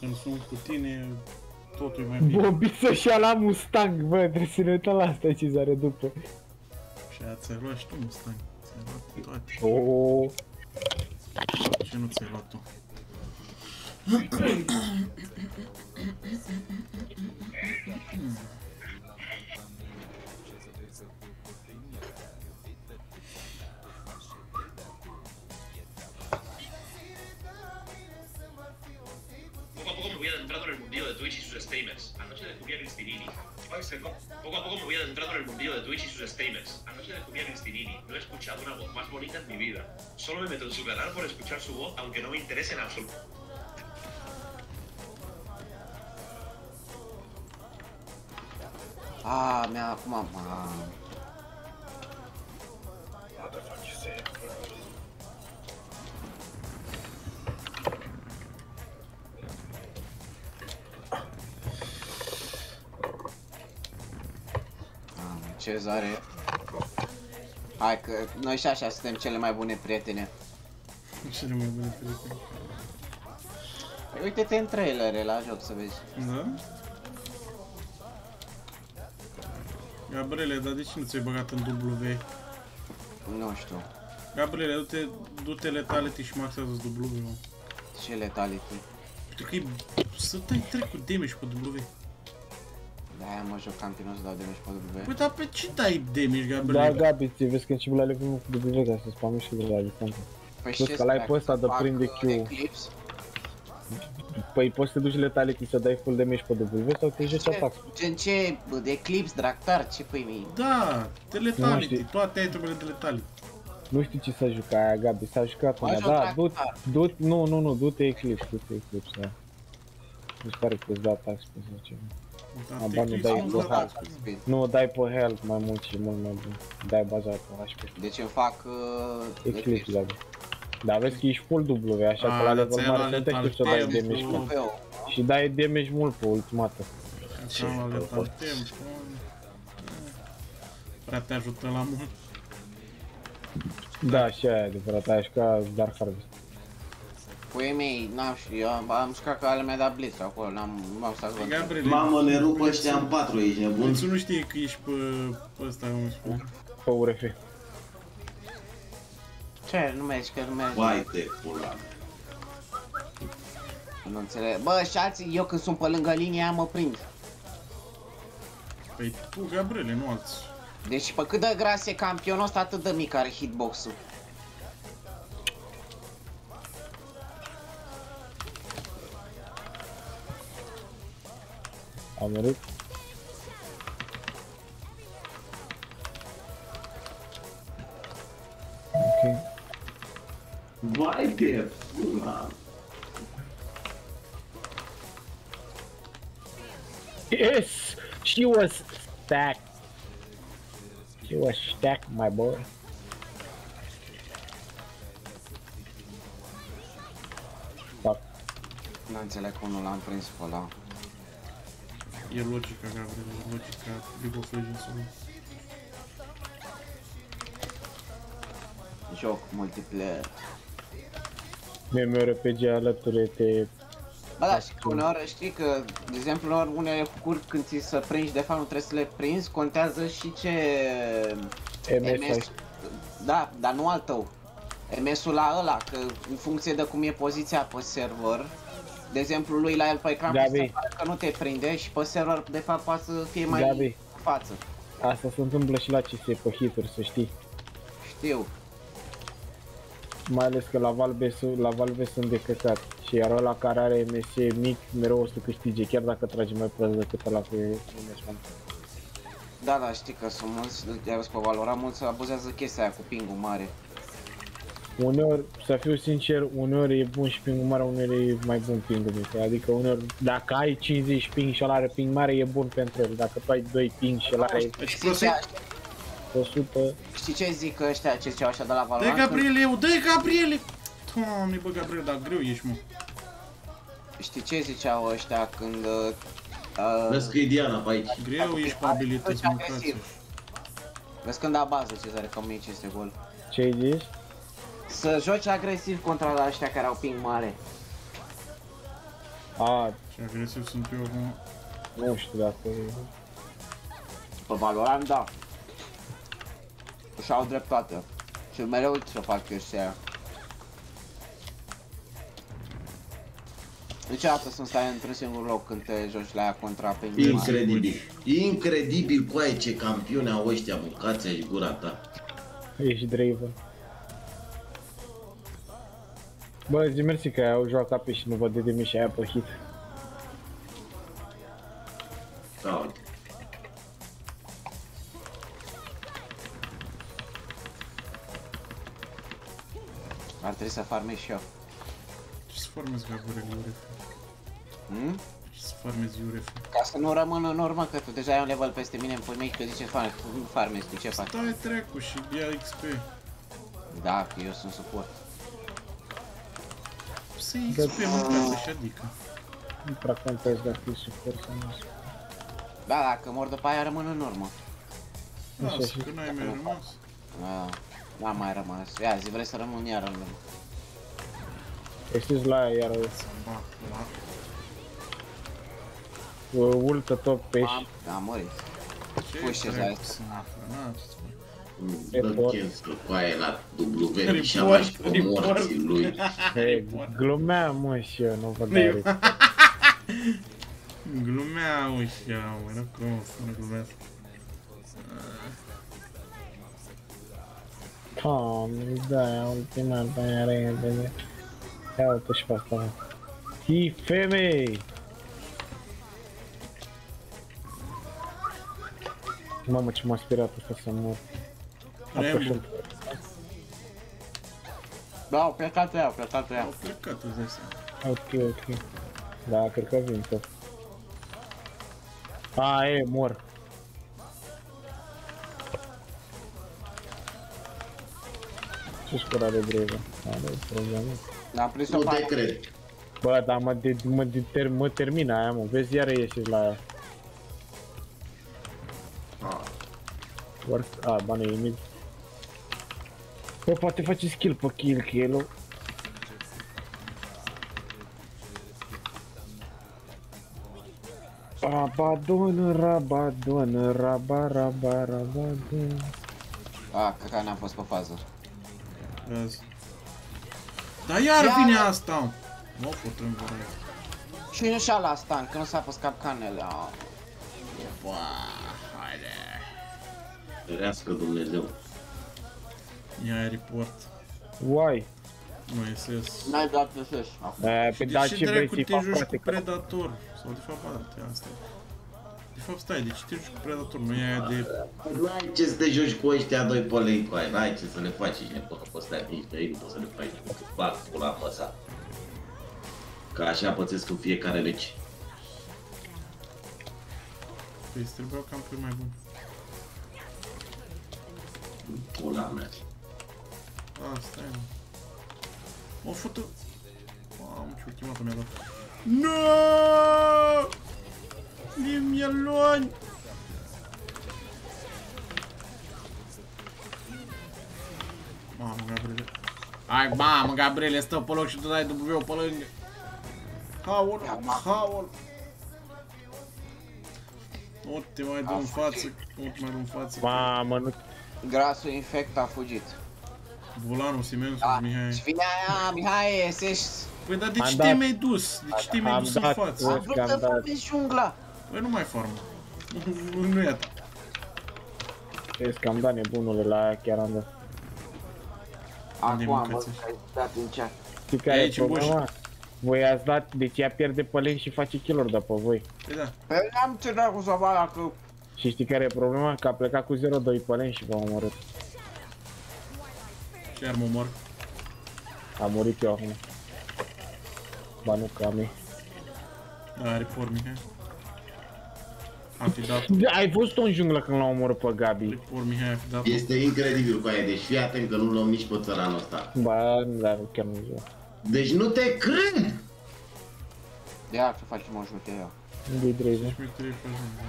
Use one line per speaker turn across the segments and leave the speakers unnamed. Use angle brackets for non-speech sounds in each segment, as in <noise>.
când sunt cu tine, totul e mai bine.
Bobiță și la Mustang, bă, trebuie să ne uităm la asta ce zare după.
Și aia ți-ai luat și tu Mustang. Ți-ai luat toate.
Oh.
Ce nu ți-ai luat tu?
Poco <clears throat> Anoche descubrí a Cristinini. Poco a poco me voy adentrando en el mundillo de Twitch y sus streamers. Anoche descubrí a Cristinini. No he escuchado una voz más bonita en mi vida. Solo me meto en su canal por escuchar su voz, aunque no me interese en absoluto.
A, mi-a acum, ma... Mamă, Ce zare. Hai că noi și așa suntem cele mai bune prietene.
Cele mai bune prieteni.
Păi uite-te în trailere la joc să vezi.
Da? Gabriele, dar de ce nu ți-ai băgat în W?
Nu știu.
Gabriele, du-te, du-te letality și maxează W, mă.
Ce letality.
Uite că e... să dai trec cu damage pe W.
De-aia mă joc campionul să dau de pe W.
Păi, dar pe ce dai damage,
Da,
Gabriele?
Gabi, ți vezi că începi la level cu W ca să spam și de la distanță.
Păi
Plus
ce
că l-ai
să
pe ăsta
fac?
de
Fac,
prinde
uh,
Q.
Eclipse?
Păi poți să te duci letality să dai full damage pe W sau te joci
Ce,
atac.
gen ce, bă, de Eclipse, Dractar, ce pui mie?
Da, de
Nu
letality,
știu.
toate itemele de letality.
Nu știu ce s-a jucat aia, Gabi, s-a jucat
Mai
una,
joc
da,
Dractar.
du du nu, nu, nu, du-te Eclipse, du-te Eclipse, da. Mi se pare că îți da atac pe sau ceva.
Da,
Aba, nu
tehnici
dai
Am
sunt
pe
văzut
la-
hard.
asta, speed.
Nu, dai pe health mai mult și mult mai bun. Dai bazat pe HP.
Deci îmi fac uh,
Eclipse, Gabi. Dar vezi că ești full W, așa
A,
că la
dar
level
ți-ai
mare
luat
să nu te
letal
știi să dai
tempo.
damage
Nu
mult.
pe eu.
Și dai damage mult pe ultimată.
Cam la letal tempo. Prea te ajută la mult.
Da, și aia e adevărat, aia e și ca Dark Harvest.
Puii mei, n-am știu, eu am, am jucat că ale mea dat blitz acolo, n-am, m-am stat să văd.
Gabriele,
Mamă, ne rup ăștia în patru, ești nebun?
Bunțu nu știe că ești pe, pe ăsta, cum îi spune.
Pe URF.
Ce, nu mergi, că nu mergi.
Vai de pula.
Nu înțeleg. Bă, și alții, eu când sunt pe lângă linia aia mă prind.
Păi tu, Gabriele, nu alți.
Deci pe cât de gras e campionul ăsta, atât de mic are hitbox-ul.
Am murit. Ok.
Vai de pula.
Yes! She was stacked. She was stacked, my boy. Fuck.
Nu înțeleg cum nu l-am prins pe ăla.
E logica, Gabriele, e logica League of Legends-ului.
Joc multiplayer.
MMORPG alături te...
Bă, da, și că uneori știi că, de exemplu, uneori unele focuri când ți se prinzi, de fapt nu trebuie să le prinzi, contează și ce
MS ai.
Da, dar nu al tău. MS-ul la ăla, că în funcție de cum e poziția pe server, de exemplu lui la el pe ecran
Gabi.
se pare că nu te prinde și pe server de fapt poate să fie mai
Gabi.
în față.
Asta se întâmplă și la CS pe hituri, să știi.
Știu.
Mai ales că la Valve, su- la Valve sunt de căcat. Și iar ăla care are MS mic, mereu o să câștige, chiar dacă trage mai prost decât ăla cu MS mare.
Da, da, știi că sunt mulți, i-am văzut pe Valorant, mulți abuzează chestia aia cu pingul mare.
Uneori, să fiu sincer, uneori e bun și pingul mare, uneori e mai bun pingul mic. Adică uneori, dacă ai 50 ping și ăla are ping mare, e bun pentru el. Dacă tu ai 2 ping și ăla are
Deci
Știi
prosec...
ce,
100,
știi ce zic ăștia ce ziceau așa de la
Dă
Valorant? Când-
Gabriele, eu, dă Gabriele! Doamne, bă, Gabriele, dar greu ești, mă.
Știi ce ziceau ăștia când... Uh, uh,
Vezi că e Diana pe aici.
Greu ești pe abilități,
Ai-
mâncați
Vezi când da bază ce zare că 1500 gol.
ce ai zis?
Să joci agresiv contra la ăștia care au ping mare.
A,
Ce agresiv sunt eu acum.
nu știu dacă...
Pe Valorant, da. Și au dreptate. Și mereu să fac chestia aia. Niciodată să nu stai într-un singur loc când te joci la ea contra pe
Incredibil. Incredibil cu aia ce campioni au ăștia, mâncați și gura ta.
Ești Draven. Bă, zi mersi că au joacat pe și nu văd de de și aia pe hit.
Da, uite.
Ar trebui să farmez și eu.
Ce să farmezi gaburele, Iuref?
Hmm?
Ce să farmezi, Iuref?
Ca să nu rămân în urmă, că tu deja ai un level peste mine în pui mei, că zice farmez, nu farmezi, tu ce faci?
Stai trecu și ia XP.
Da, că eu sunt suport.
Să iei XP, mâncați și adică.
Nu prea contează dacă e suport sau nu.
Da, dacă mor după aia rămân în urmă.
Așa
Lasă,
și-
că n-ai mai rămas.
Da, n-am mai rămas. Ia zi, vrei să rămân iar în urmă.
Știți la aia iar
Ba, la...
uh, ultă tot pe
Am, am murit.
Ce
Pui ce
dracu
să
să mă află? Na, ce
cu aia la W
Report,
și am și pe morții lui.
Glumeam mă și eu, nu vă dau
Glumeau și ea, mă, nu cum să nu glumesc.
Doamne, da, ultima aia repede. Ia uite și pe asta. Hi, femei! Mamă, ce m-a speriat asta să mor.
Rambo.
Apășăm.
Da, au plecat ea, au plecat ea.
Au plecat, îți dai seama.
Ok, ok. Da, cred că vin tot. A, e, mor. Ce scorare grevă? Are probleme.
Am prins o
Nu te
pană.
cred.
Bă, dar mă, de, mă, de, ter, mă termină aia, mă. Vezi, iară ieșești la aia.
Ah,
Doar, a, ba, nu e mid. Bă, poate face skill pe kill, că el Rabadon, rabadon, raba, raba, rabadon.
A, că n-am fost pe fază.
Vezi. Dar iar
Ia!
vine asta! Mă pot în gură.
Și nu și la stan, că nu s-a pus capcanele. A,
Bă, haide.
ferească Dumnezeu.
Ia report.
Why?
Nu SS.
N-ai dat să șești.
E, pe
De
da,
ce
ce vrei
dracu
să-i
te
fac
joci
frate?
cu
că-
Predator? Sau de fapt, da, asta e. De fapt, stai, de ce te joci cu Predator? Nu e aia de...
N-ai ce să te joci cu ăștia doi pe lei cu aia, n-ai ce să le faci și nebună pe ăstea nici de ei, nu poți să le faci. Fac pula mă sa. Că așa pățesc în fiecare meci.
Păi îți trebuiau campuri mai buni.
Pula mea.
A, stai, mă. Mă fută... Mamă, ce ultimată mi-a dat. No! Leave me alone! Mamă, Gabriele. Hai, mamă, Gabriele, stă pe loc și tu dai W pe lângă. Haul, haul. Nu te mai dă în față, nu te mai dă în față.
Mamă, nu...
Grasul infect a fugit.
Volanul, Simensus,
Da,
Mihai.
și vine aia, Mihai, ești...
Păi, dar de
Am
ce
dat-
te-ai mai dus? De ce te-ai mai
am
dus în
dat-
față?
Am vrut
că am
să
dat.
farmezi jungla.
Păi nu mai farmă. Nu e atât.
Vezi că am dat nebunule la aia, chiar am dat.
Acum am
mâncați
văzut că ai dat în chat.
Știi care e
aici, în
problema? Voi ați dat, deci ea pierde pe lane și face kill-uri de pe voi.
Păi da.
Păi n-am ce dracu să fac dacă...
Și știi care e problema? Că a plecat cu 0-2 pe lane și v-a omorât.
Și iar mă mor.
A murit eu acum. Ba nu, că am ei.
Da, are por, Mihai. Am fi dat.
Da, <laughs> Ai fost în junglă când l-a omorât pe Gabi.
Report, Mihai, a fi dat.
Este incredibil cu aia, deci fii atent că nu luăm nici pe țăranul ăsta.
Ba, dar chiar nu ziua.
Deci nu te cred!
Ia să facem o jute eu.
Unde-i Draven?
Mi-e trei pe zi.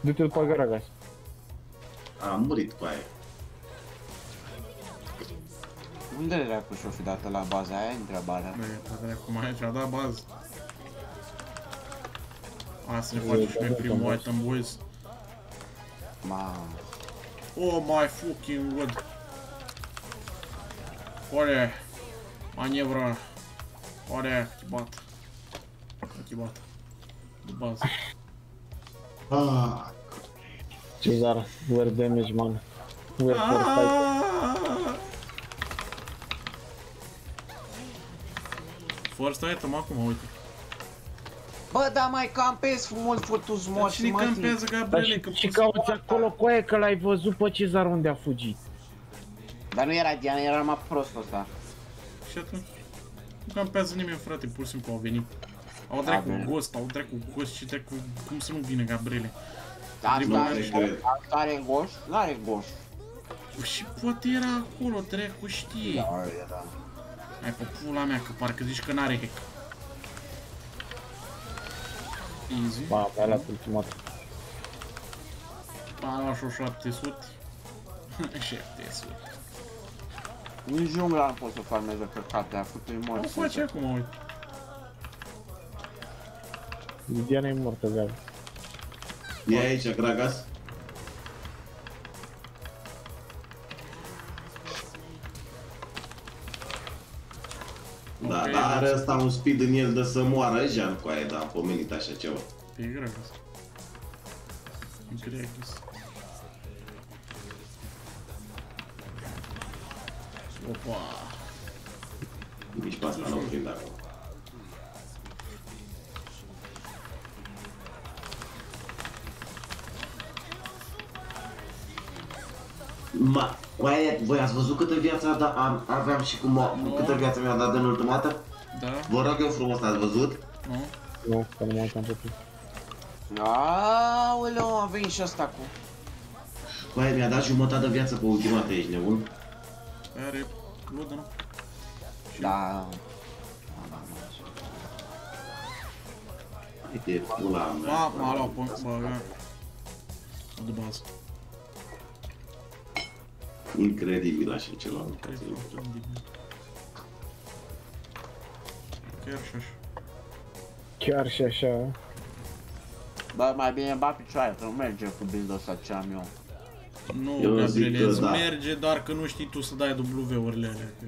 Du-te după Garagas.
A murit cu aia.
Unde dracu și-o fi dată la baza aia? Întrebarea.
Da, e, da, dracu, mai aici a dat bază. Hai să ne facem și noi
da,
primul
da,
item, boys.
Mamă.
Oh my fucking god. Olha, manevra. Olha, chibat. Chibat. De bază.
Ah,
Cezar, where damage, man. Where for fight.
First item acum, uite.
Bă, dar mai campezi mult futus
Dar
morți,
cine
mă,
campează
Dar
Gabriele?
și,
Că
și
poți-
cauți acolo cu aia că l-ai văzut pe Cezar unde a fugit.
Dar nu era Diana, era mai prostul ăsta.
Și atunci? Nu campează nimeni, frate, pur și simplu au venit. Au dracu
bine.
ghost, au dracu ghost și dracu... Cum să nu vină Gabriele?
Asta
Primul
are,
nu cred.
asta are goș? N-are goș.
Și poate era acolo, dracu știe.
Da, era.
Hai pe pula mea, că parcă zici că n-are hack. Easy.
Ba, mi-a luat ultimat.
A luat și o 700. 700.
Nici jungla nu pot să farmeze căcate, a făcut-i
O
morți.
face acum, uite.
Lidiana e mortă, gata.
e aici, Gragas? Are
deci-
ăsta un speed în el de să moară Jean cu aia, dar am pomenit așa ceva.
Pe Gregus. Gregus. Opa.
Nici pe asta nu o prind acum. Ma, oaie, voi ați văzut câtă viață a dat, am, aveam și cum, o- câtă viață mi-a dat în ultimată?
Da?
Vă rog eu frumos, ați văzut?
Nu?
Nu, că nu mă uitam pe tine.
Aoleu, a venit și ăsta cu...
Oaie, mi-a dat jumătate de viață pe ultimată, ești nebun?
Are ludă, nu?
Da.
Uite, pula mea.
Ma, m-a luat pe... Bă, gata. O de bază.
Incredibil așa ceva.
Cred că e indignant. Chiar și așa.
Chiar și așa.
Bă, mai bine bat picioare, că nu merge cu build-ul ăsta ce am eu.
Nu,
Eu zic
Gabriele,
că
îți
da.
merge doar că nu știi tu să dai W-urile alea. că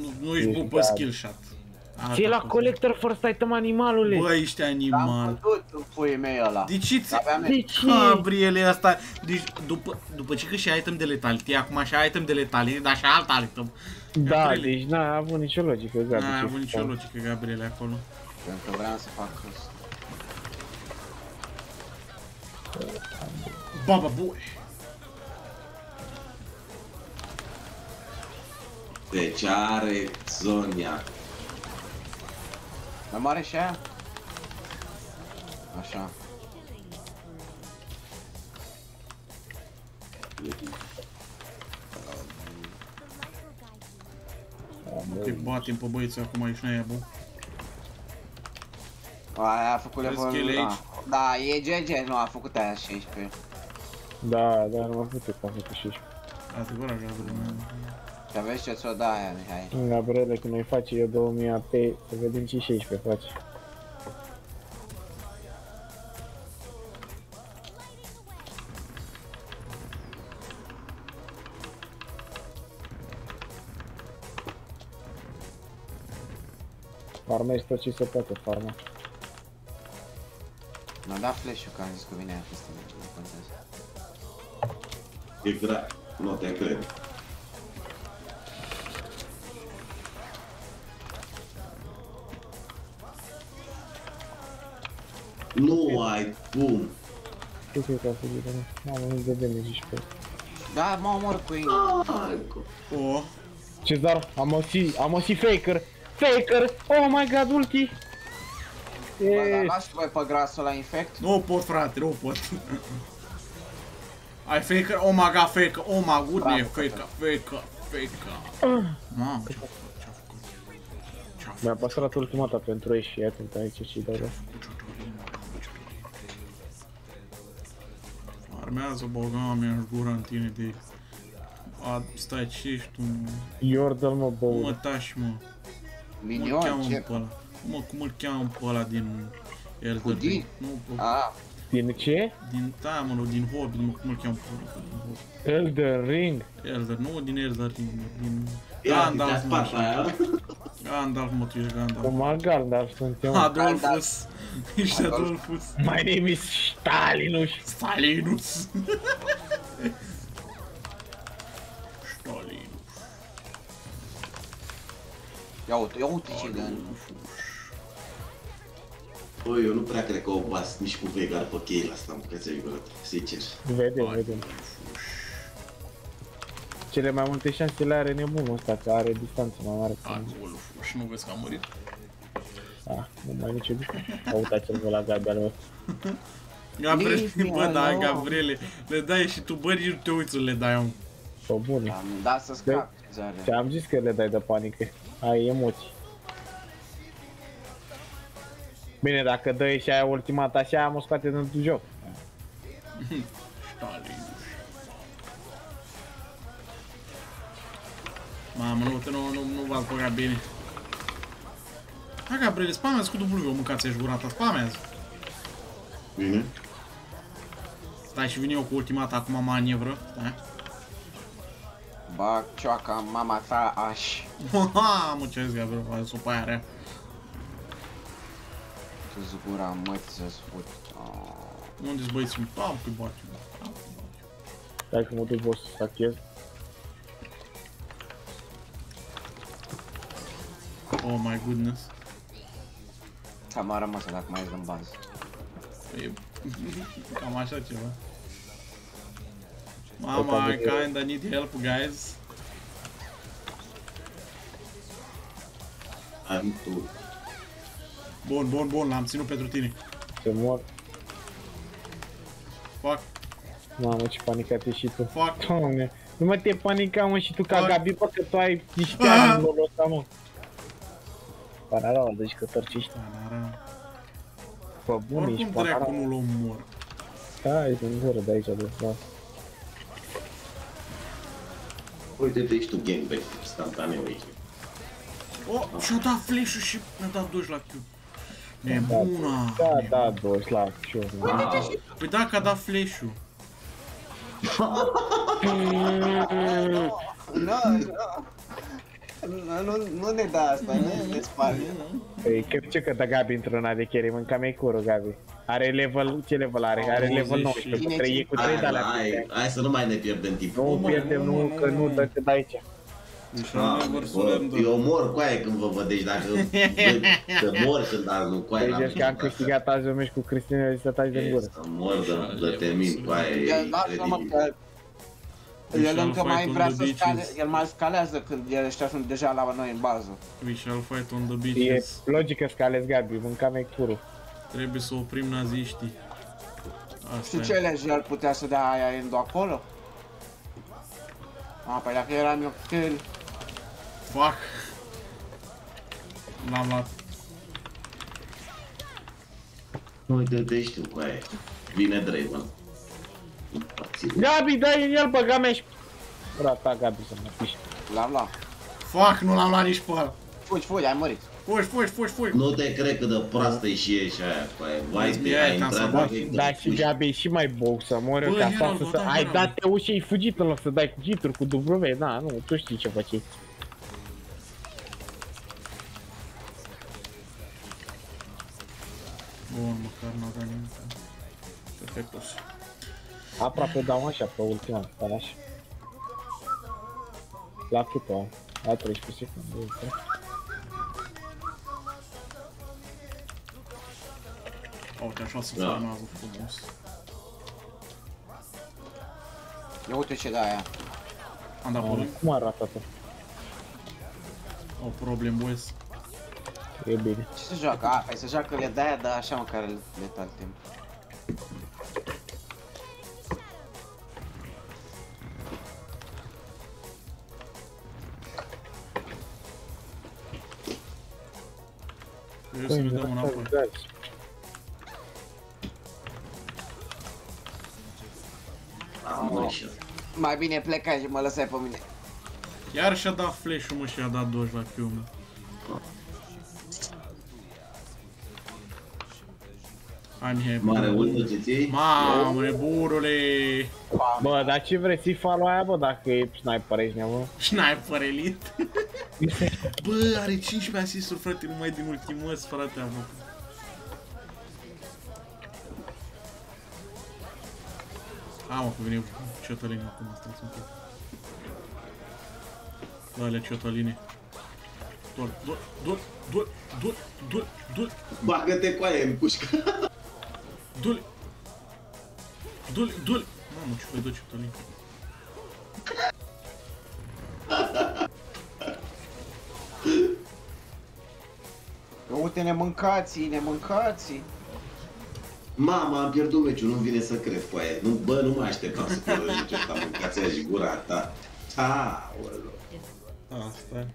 Nu, nu ești
Ești
bun pe
bad.
skill shot. Asta
Ți la
pot
collector first item animalule.
Bă, ești
Am
animal.
Văzut în puii mei ăla.
De ce ți...
Aveam
De ce?
Gabriele, asta... Deci, după, după ce că și item de letality, acum și item de letality, dar și alt item.
Da,
Gabriele.
deci n-a avut nicio logică, Gabi.
N-a
ce
avut nicio
fac.
logică, Gabriele, acolo.
Pentru că vreau să fac asta.
Baba boy.
Deci are Zonia.
Mai mare și aia? Așa.
Te batem pe băieți acum, ești nea bun.
Aia a făcut
Vezi
level...
că el e
da.
aici?
Da, e GG, nu, a făcut aia 16.
Da, da, nu am putut să fac 16.
Adevărat, Gabriele.
Să vezi ce ți-o da aia, Mihai.
Gabriele, când noi face eu 2000 AP, să vedem ce 16 face. Farmezi tot ce se poate farma.
Mi-a dat flash-ul că am zis că vine aia peste mine, nu contează.
E gra... Nu te cred. Nu ai cum.
Ce cred că a fugit de mine? Mamă, nu de damage și pe
Da, mă omor cu ei.
Ai cum.
Oh,
Cezar, am osi, am osi faker! Faker! Oh my god, ulti!
Bă, dar
E,
lași voi pe grasul la infect?
nu pot, frate, nu pot. Ai faker? Oh my god, faker, oh my goodness,
Bravo,
faker, faker, faker. Mamă, ce-a făcut, ce-a făcut? Ce-a făcut?
mi-a păstrat ultimata pentru ei și atent aici și dau de
Armează băga mea în gura în tine de... A, stai, ce ești tu? mă?
Iordal mă
Mă
bău.
tași, mă. Cum îl
Minion,
cheamă
ce?
pe ăla? Mă, cum îl cheamă pe ăla din Elder
Cu din?
Ring. Nu, bă,
Ah,
Din ce?
din, da, mă, nu, din Hobbit, nu, cum îl cheamă pe ăla, din Hobbit.
Elden Ring.
Elder, nu din Elder Ring, din
Ia,
Gandalf,
te-a
mă,
spart aia.
Gandalf, mă, tu ești Gandalf.
Cum Gandalf sunt eu.
Adolfus. Ești Adolfus.
My name is Stalinus.
Stalinus. Stalinus.
Ia uite, ia uite ce gând.
Băi, eu nu prea cred că o bas nici cu Vegar pe cheile asta, mă, că ți-ai gură, sincer.
Vedem, vedem. Cele mai multe șanse le are nebunul ăsta, că are distanță mai mare.
Acolo, și nu vezi că a murit?
Ah, nu mai e nicio distanță. A uitați-l vă la Gabi al meu.
Gabriele,
Leave me
bă, da,
alone.
Gabriele, le dai și tu, bă, nici nu te uiți, le dai, om.
Pe bune.
Am dat să scap. Zare.
Ți-am zis că le dai de panică. Ai emoții. Bine, dacă dă și aia ultimata așa, mă scoate din joc.
Stalinus. <laughs> Mamă, nu, te nu, nu, nu v-ați băgat bine. Hai, Gabriele, spamează cu W, mâncați ești gura ta, spamează.
Bine?
Stai și vin eu cu ultima ta acum manevră. Stai.
Bag cioaca în mama ta aș.
Mamă, ce zis Gabriel, faci sopa aia rea.
Tu zgura măți să-ți fut. Oh.
Unde-s băieții? Am pe bate.
Stai că mă duc boss să stachez.
Oh my goodness.
Cam a rămas dacă mai ești în bază.
E cam așa ceva. Mama, I kinda need help, guys.
Am tu.
Bun, bun, bun, l-am ținut pentru tine.
Se mor.
Fuck,
Mamă, ce panicat ești și tu.
fuck.
Doamne, nu mă te panica, mă, și tu ca
Fuck.
Gabi, bă, că tu ai niște
Ah.
ani în lolul ăsta, mă. Pararal, deci că tărciști.
Tanara.
Pe bune, ești
Oricum dracu
pararal.
nu-l omor.
Da, e din gură de aici, de da.
Uite, vezi tu gangbang, instantaneu aici.
Oh, și-a dat flash-ul și mi-a dat 2 la Q. Nebuna.
Da, da, dos la ciur.
Păi da, că a dat flash-ul. <laughs> <laughs>
Nu, nu, nu, nu ne da asta, nu ne spală.
Păi, că ce că da Gabi într-una de cherry, mânca mai cură, Gabi. Are level, ce level are? Are level 19, cu 3, cu 3
Hai,
de
mă,
alea.
hai, hai să nu mai ne pierdem timpul.
Nu
mă,
pierdem,
nu,
nu,
nu,
că
nu,
nu,
nu.
dă-te de aici.
Deci
Ah,
never
bă,
surrender.
eu mor cu aia când vă văd, deci dacă <laughs> că mor când arunc cu aia
Deci
la
ești că am
mine,
câștigat azi un meci cu Cristina și să taci din gură.
Să mor de, de temin cu aia, e
El, lasă-mă
incredibil.
Că
We
el
shall
încă
fight
mai
on
vrea
the
să scale,
beaches.
el mai scalează când el ăștia sunt deja la noi în bază.
We shall fight on the
E
beaches.
logică să ales Gabi, mânca mai curul.
Trebuie să oprim naziștii. Asta
Și ce
e.
lege el putea să dea aia endo acolo? A, păi dacă eram eu kill,
Fuck. L-am luat.
Uite, deci tu cu aia. Vine Draven.
Gabi, dai în el, băga mea și... Rata Gabi să mă piși.
l-am luat.
Fuck, nu l-am luat nici pe ăla.
Fugi, fugi, ai murit.
Fugi, fugi, fugi, fugi.
Nu te cred că de proastă e și e și aia cu aia. Vai, te
Ia,
ai
te-am
intrat
salvat.
direct în
Da, și
puș.
Gabi e și mai bou să mori
Bă,
ca
Hero,
să
bă,
să...
da,
Ai
Hero.
dat te ușa, ai fugit în loc să dai cu hituri, cu W, da, nu, tu știi ce faci.
Bun, măcar n-a dat nimic. Perfectos.
Aproape dau așa pe ultima, dar așa. La cât o am? La 13 secunde. uite.
Uite, așa se
Da.
formează frumos.
Ia uite ce da aia.
Am dat
Mamă,
pe
Cum arată asta?
O problem, boys.
E bine.
Ce se joacă? A, păi se joacă le de-aia, dar așa măcar le tal timp.
Trebuie să ne dăm înapoi.
Am mă și
Mai bine plecai și mă lăsai pe mine.
Iar și-a dat flash-ul, mă, și a dat 2 la Q, mă. Hai, Mihai.
Mare unul ce ții?
Mamă, neburule!
Bă, dar ce vrei să-i follow aia, bă, dacă e sniper aici, neamă?
Sniper elite. <laughs> Bă, are 15 asisturi, frate, numai din ultimul frate, am făcut. A, mă, că vine Ciotălin acum, stați un pic. Bă, alea Ciotoline. Dol, dol, dol, dol, dol, dol, dol,
Bagă-te cu aia în pușcă.
dol. Dol, dol. Mamă, ce dă Ciotălin.
Uite, ne mâncați, ne mâncați.
Mama, am pierdut meciul, nu vine să cred cu aia. Nu, bă, nu mă așteptam să pierdă nici asta, mâncați aia și gura ta. Aoleu.
Asta.